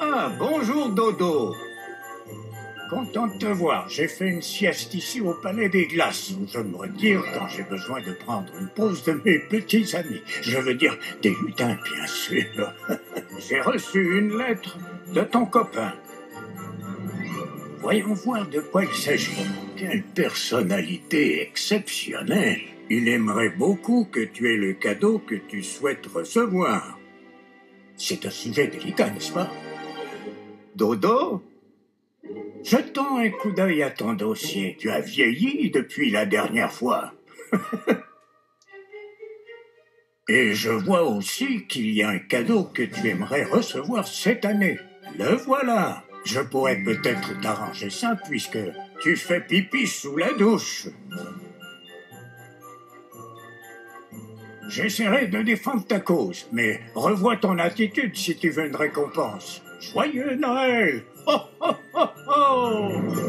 Ah, bonjour Dodo. Content de te voir. J'ai fait une sieste ici au Palais des Glaces, où je me retire quand j'ai besoin de prendre une pause de mes petits amis. Je veux dire des lutins, bien sûr. j'ai reçu une lettre de ton copain. Voyons voir de quoi il s'agit. Quelle personnalité exceptionnelle. Il aimerait beaucoup que tu aies le cadeau que tu souhaites recevoir. C'est un sujet délicat, n'est-ce pas? Dodo Jetons un coup d'œil à ton dossier. Tu as vieilli depuis la dernière fois. Et je vois aussi qu'il y a un cadeau que tu aimerais recevoir cette année. Le voilà. Je pourrais peut-être t'arranger ça puisque tu fais pipi sous la douche. J'essaierai de défendre ta cause, mais revois ton attitude si tu veux une récompense. Joyeux Noël! Ho, ho, ho, ho